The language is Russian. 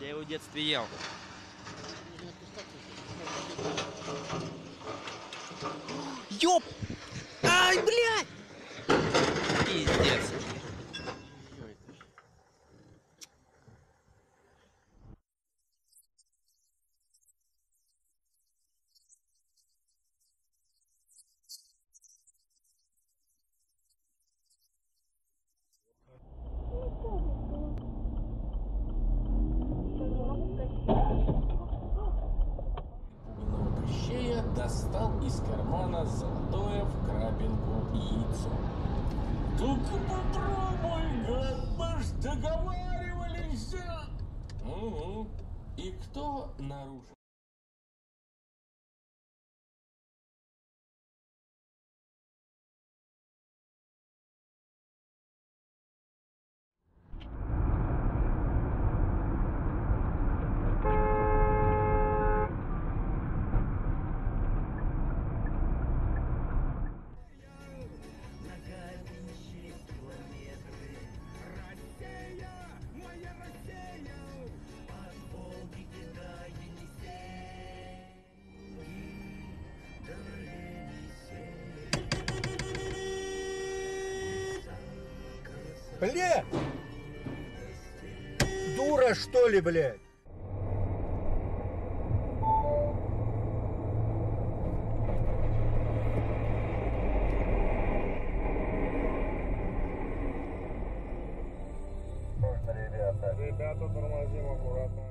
Я его в детстве ел. Ёп! Ай, блядь! Пиздец. Достал из кармана золотое в крапинку яйцо. Только попробуй, гад, мы ж договаривались. а!» Угу. И кто нарушил? Бля! Дура, что ли, блядь? Ребята. Ребята, тормозим аккуратно.